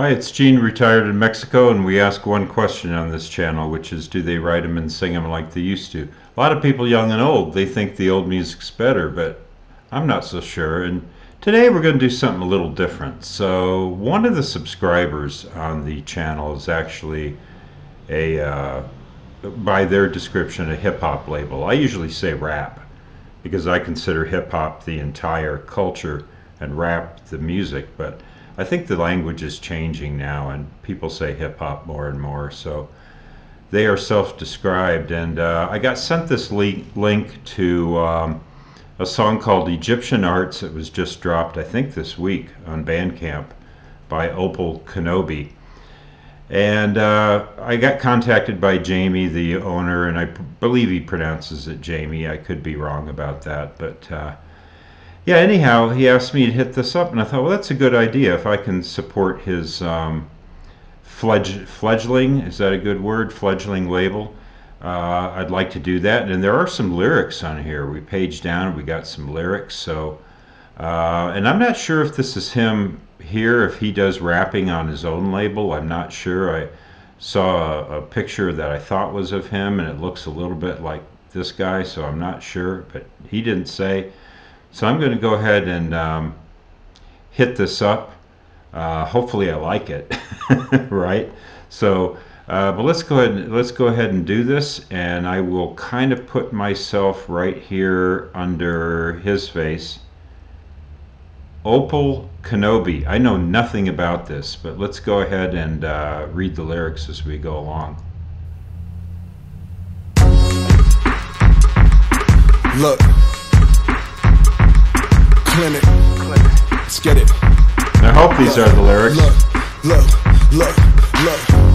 Hi, it's Gene, retired in Mexico, and we ask one question on this channel, which is do they write them and sing them like they used to? A lot of people, young and old, they think the old music's better, but I'm not so sure. And today we're going to do something a little different. So, one of the subscribers on the channel is actually a, uh, by their description, a hip hop label. I usually say rap because I consider hip hop the entire culture and rap the music, but I think the language is changing now, and people say hip hop more and more. So they are self-described, and uh, I got sent this link, link to um, a song called Egyptian Arts. It was just dropped, I think, this week on Bandcamp by Opal Kenobi. And uh, I got contacted by Jamie, the owner, and I believe he pronounces it Jamie. I could be wrong about that, but uh, yeah, anyhow, he asked me to hit this up, and I thought, well, that's a good idea if I can support his um, fledg- fledgling. Is that a good word? Fledgling label. Uh, I'd like to do that, and there are some lyrics on here. We page down, we got some lyrics. So, uh, and I'm not sure if this is him here, if he does rapping on his own label. I'm not sure. I saw a, a picture that I thought was of him, and it looks a little bit like this guy, so I'm not sure. But he didn't say. So I'm going to go ahead and um, hit this up. Uh, hopefully I like it, right? So, uh, but let's go ahead. And, let's go ahead and do this, and I will kind of put myself right here under his face. Opal Kenobi. I know nothing about this, but let's go ahead and uh, read the lyrics as we go along. Look clinic. Let's get it. I hope these are the lyrics. Look, look, look, look.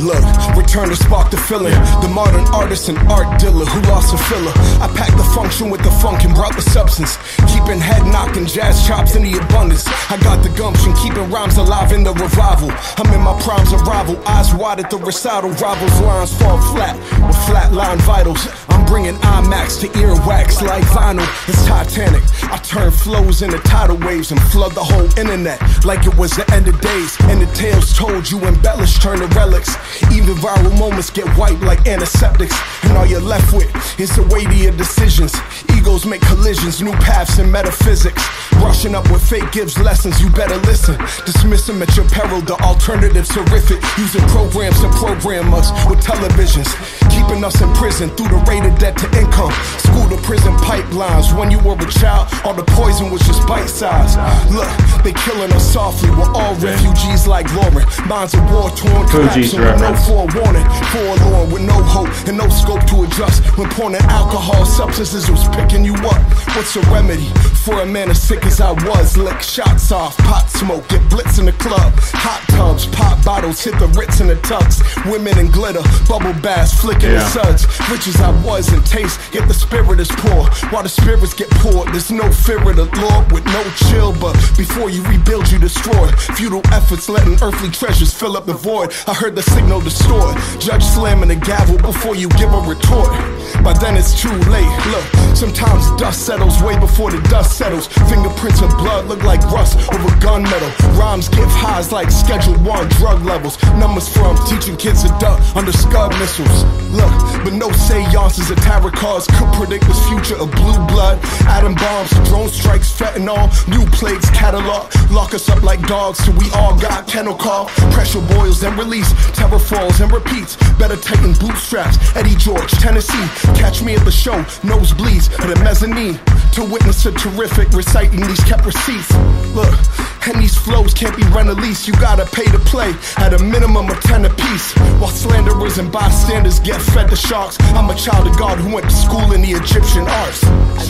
Look, return to spark the feeling. The modern artist and art dealer who lost a filler. I packed the function with the funk and brought the substance. Keeping head knocking jazz chops in the abundance. I got the gumption, keeping rhymes alive in the revival. I'm in my prime's arrival, eyes wide at the recital. Rivals lines fall flat with flatline vitals. I'm bringing IMAX to earwax like vinyl. It's Titanic. I turn flows into tidal waves and flood the whole internet like it was the end of days. And the tales told you embellish turn to relics. Even viral moments get wiped like antiseptics. And all you're left with is the weightier decisions. Egos make collisions, new paths in metaphysics. Rushing up with fake gives lessons, you better listen. Dismiss them at your peril, the alternative's horrific. Using programs to program us with televisions. Keeping us in prison through the rate of debt to income. School to prison pipelines. When you were a child, all the poison was just bite size. Look, they killing us softly. We're all refugees like Lauryn. Minds are war torn, no forewarning. Forlorn with no hope and no scope to adjust. When pouring alcohol substances was picking you up. What's a remedy for a man as sick as I was? Lick shots off, pot smoke, get blitz in the club. Hot pop bottles, hit the Ritz in the tux. Women in glitter, bubble baths, flicking yeah. the suds. Rich as I was in taste, yet the spirit is poor. While the spirits get poured, there's no fear of the Lord with no chill. But before you rebuild, you destroy. Futile efforts letting earthly treasures fill up the void. I heard the signal distort. Judge slamming the gavel before you give a retort. By then it's too late. Look, sometimes dust settles way before the dust settles. Fingerprints of blood look like rust over gunmetal. Rhymes give highs like Schedule 1 drug levels. Numbers from teaching kids to duck under scud missiles. Look, but no seances or tarot cards could predict this future of blue blood. Atom bombs, drone strikes, fentanyl, new plagues catalog. Lock us up like dogs till we all got kennel call. Pressure boils and release, terror falls and repeats. Better tighten bootstraps. Eddie George, Tennessee. Catch me at the show, nosebleeds at the mezzanine. To witness a terrific reciting these kept receipts. Look, and these flows can't be run lease. You gotta pay to play at a minimum of 10 apiece. While slanderers and bystanders get fed the sharks. I'm a child of God who went to school in the Egyptian arts.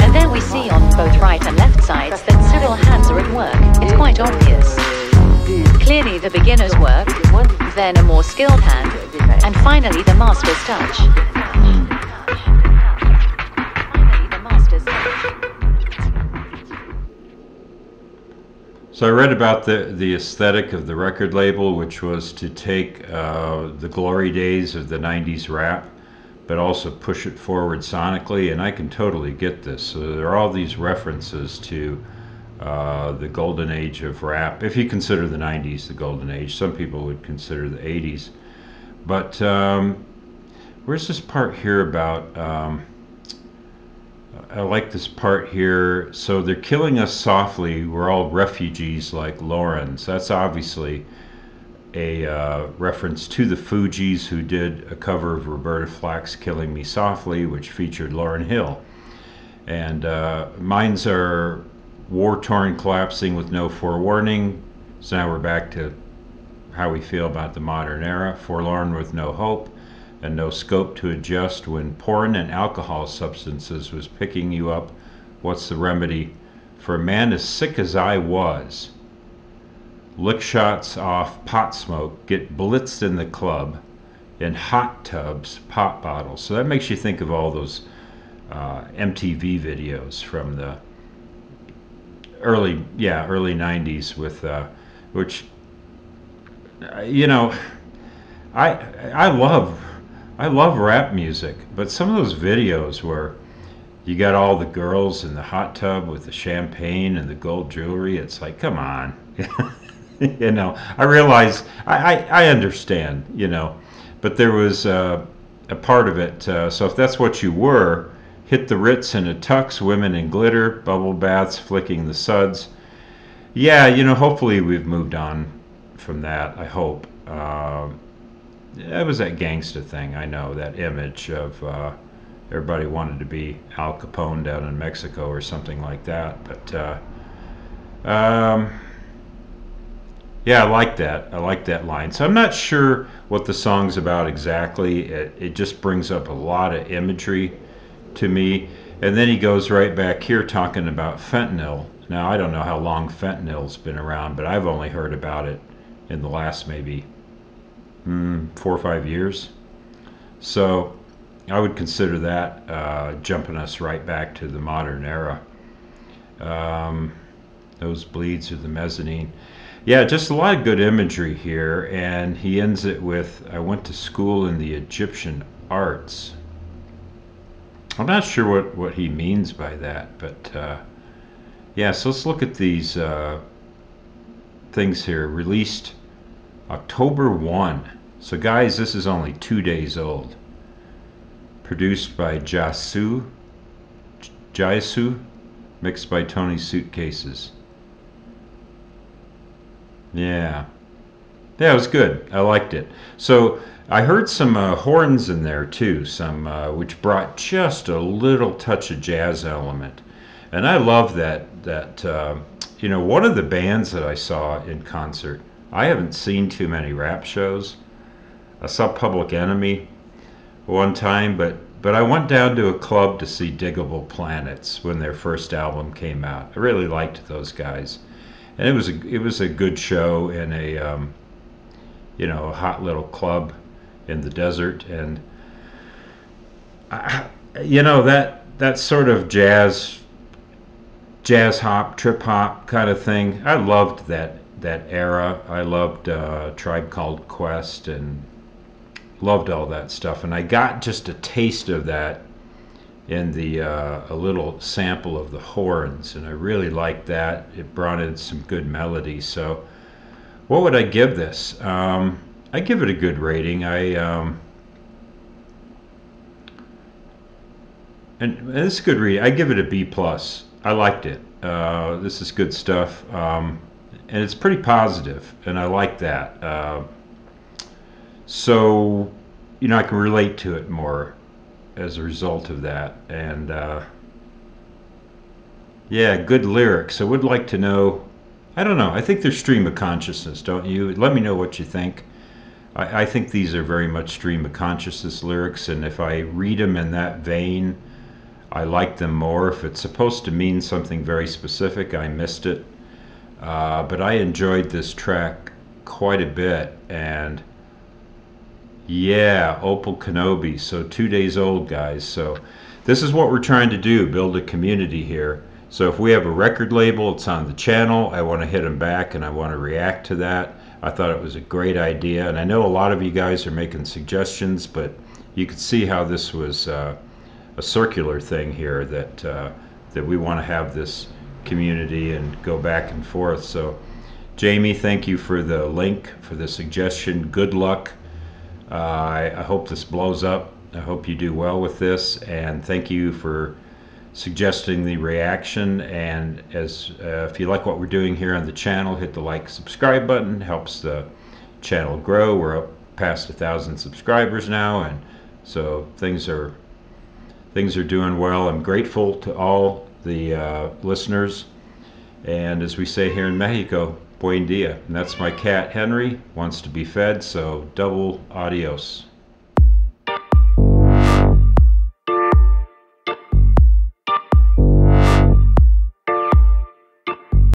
And then we see on both right and left sides that several hands are at work. It's quite obvious. Clearly the beginner's work, then a more skilled hand, and finally the master's touch. So I read about the, the aesthetic of the record label, which was to take uh, the glory days of the 90s rap, but also push it forward sonically, and I can totally get this. So there are all these references to uh, the golden age of rap. If you consider the 90s the golden age, some people would consider the 80s. But um, where's this part here about? Um, I like this part here. So they're killing us softly. We're all refugees like Laurens. That's obviously a uh, reference to the Fugees, who did a cover of Roberta Flack's Killing Me Softly, which featured Lauryn Hill. And uh, mines are war torn, collapsing with no forewarning. So now we're back to how we feel about the modern era forlorn with no hope and no scope to adjust when porn and alcohol substances was picking you up. What's the remedy? For a man as sick as I was, lick shots off pot smoke, get blitzed in the club, in hot tubs, pop bottles. So that makes you think of all those uh, MTV videos from the early, yeah, early '90s with, uh, which, uh, you know, I I love I love rap music, but some of those videos where you got all the girls in the hot tub with the champagne and the gold jewelry, it's like, come on. you know, I realize, I, I, I, understand, you know, but there was uh, a part of it. Uh, so if that's what you were, hit the Ritz in a tux, women in glitter, bubble baths, flicking the suds. Yeah, you know, hopefully we've moved on from that, I hope. Uh, it was that gangsta thing, I know, that image of uh, everybody wanted to be Al Capone down in Mexico or something like that. But uh, um, yeah, I like that. I like that line. So I'm not sure what the song's about exactly. It, it just brings up a lot of imagery to me. And then he goes right back here talking about fentanyl. Now, I don't know how long fentanyl's been around, but I've only heard about it in the last maybe mm, four or five years. So I would consider that uh, jumping us right back to the modern era. Um, those bleeds are the mezzanine. Yeah, just a lot of good imagery here, and he ends it with I went to school in the Egyptian arts. I'm not sure what, what he means by that, but uh, yeah, so let's look at these uh, things here. Released October 1. So, guys, this is only two days old. Produced by Jasu, Jaisu, mixed by Tony Suitcases. Yeah. Yeah, it was good. I liked it. So I heard some uh, horns in there too, some uh, which brought just a little touch of jazz element, and I love that. That uh, you know, one of the bands that I saw in concert. I haven't seen too many rap shows. I saw Public Enemy one time, but but I went down to a club to see Digable Planets when their first album came out. I really liked those guys, and it was a it was a good show in a um, you know a hot little club in the desert, and I, you know that that sort of jazz, jazz hop, trip hop kind of thing. I loved that that era. I loved uh, Tribe Called Quest and loved all that stuff, and I got just a taste of that in the uh, a little sample of the horns, and I really liked that. It brought in some good melody. So, what would I give this? Um, I give it a good rating. I um, and, and this is good reading. I give it a B plus. I liked it. Uh, this is good stuff, um, and it's pretty positive, and I like that. Uh, so, you know, I can relate to it more as a result of that, and uh, yeah, good lyrics. I would like to know. I don't know. I think they're stream of consciousness, don't you? Let me know what you think. I, I think these are very much stream of consciousness lyrics, and if I read them in that vein, I like them more. If it's supposed to mean something very specific, I missed it. Uh, but I enjoyed this track quite a bit, and yeah, Opal Kenobi. So two days old, guys. So this is what we're trying to do: build a community here. So if we have a record label, it's on the channel. I want to hit them back, and I want to react to that. I thought it was a great idea, and I know a lot of you guys are making suggestions, but you could see how this was uh, a circular thing here that uh, that we want to have this community and go back and forth. So, Jamie, thank you for the link, for the suggestion. Good luck. Uh, I, I hope this blows up. I hope you do well with this, and thank you for suggesting the reaction. And as uh, if you like what we're doing here on the channel, hit the like, subscribe button. Helps the channel grow. We're up past a thousand subscribers now, and so things are things are doing well. I'm grateful to all the uh, listeners, and as we say here in Mexico, buen dia. And that's my cat Henry wants to be fed, so double adios.